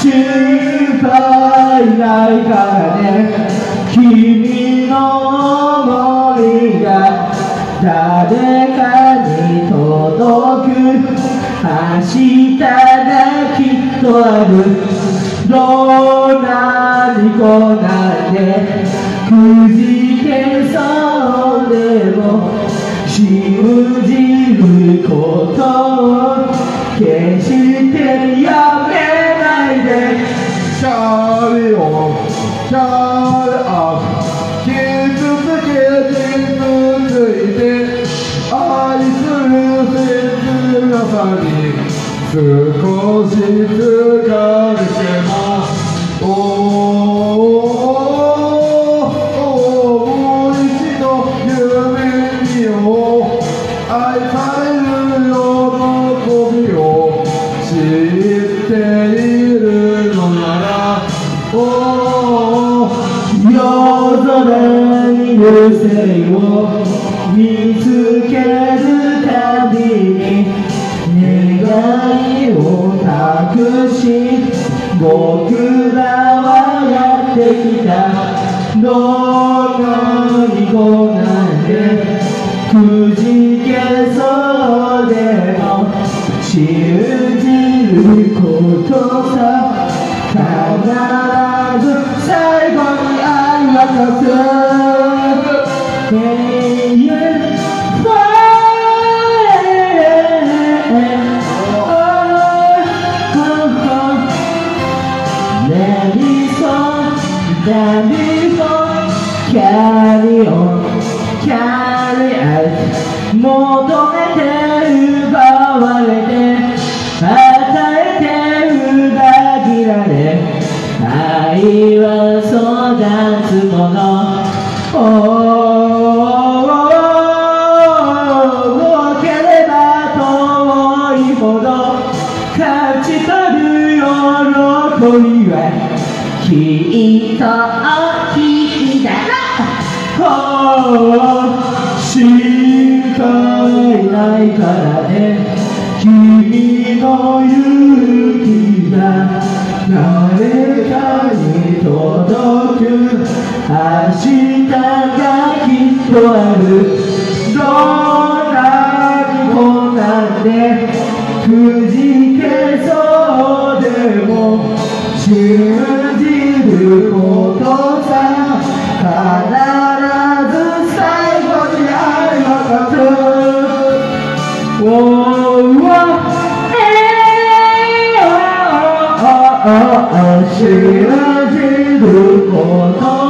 心配ないからね。君の想いが誰かに届く。明日がきっとある。どんなに来ないで。くじ信じることを決してやめないで。シャリオンシャリアップ傷つけ傷ついて愛する切なさに少し疲れてもる喜びを知っているのならおー夜空に流星を見つけるたびに願いを託し僕らはやってきたどんなに来ないでくじ信じることさ必ず最後に愛は立つ Hey, yeah, Let me song, let me song, carry on, carry out 求め愛は育つもの。遠ければ遠いほど勝ち取る喜びはきっと大きいだろう心配ないからね。君の勇気が誰かに。届け oh, oh, oh, 信じること